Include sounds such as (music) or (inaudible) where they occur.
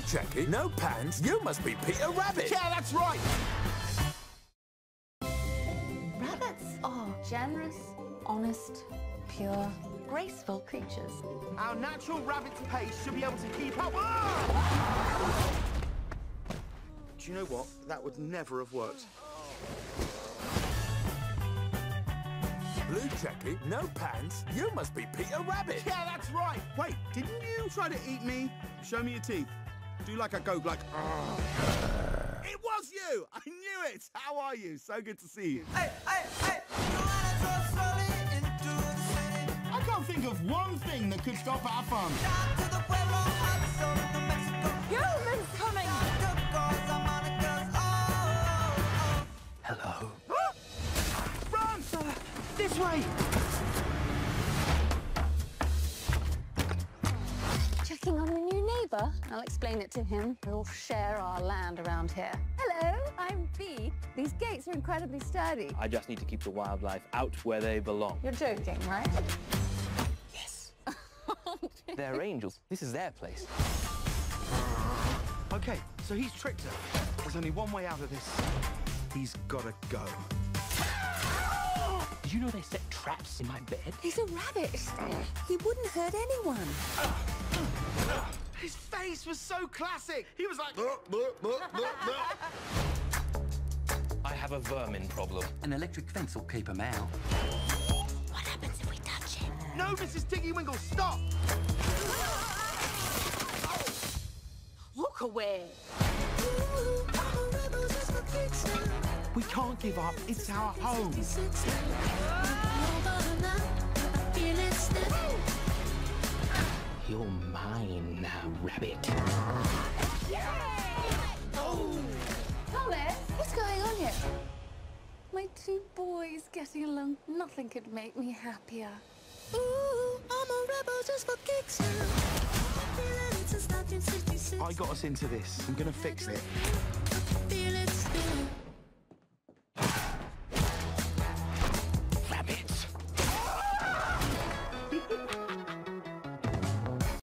Blue jacket, no pants. You must be Peter Rabbit. Yeah, that's right. Rabbits are generous, honest, pure, graceful creatures. Our natural rabbit's pace should be able to keep up. Ah! Do you know what? That would never have worked. Blue jacket, no pants. You must be Peter Rabbit. Yeah, that's right. Wait, didn't you try to eat me? Show me your teeth. Do like a go, like. "Argh." It was you. I knew it. How are you? So good to see you. Hey, hey, hey! You wanna go slowly into the city? I can't think of one thing that could stop our fun. Down to the Pueblo, Arizona, New Mexico. Humans coming! Tacos, harmonicas, oh, oh, oh. (gasps) Run! Uh, this way. Neighbour. I'll explain it to him. We all share our land around here. Hello, I'm Bea. These gates are incredibly sturdy. I just need to keep the wildlife out where they belong. You're joking, right? Yes. (laughs) They're angels. This is their place. Okay, so he's tricked her. There's only one way out of this. He's gotta go. Did you know they set traps in my bed? He's a rabbit. He wouldn't hurt anyone. Ah. His face was so classic. He was like. I have a vermin problem. An electric fence will keep him out. What happens if we touch him? No, Mrs. Tiggy Winkle, stop! Walk away. We can't give up. It's our home. Mine now, rabbit. Thomas, what's going on here? My two boys getting along. Nothing could make me happier. Ooh, I'm a rebel just for kicks now. Feeling it since 1966. I got us into this. I'm gonna fix it. Feel it still.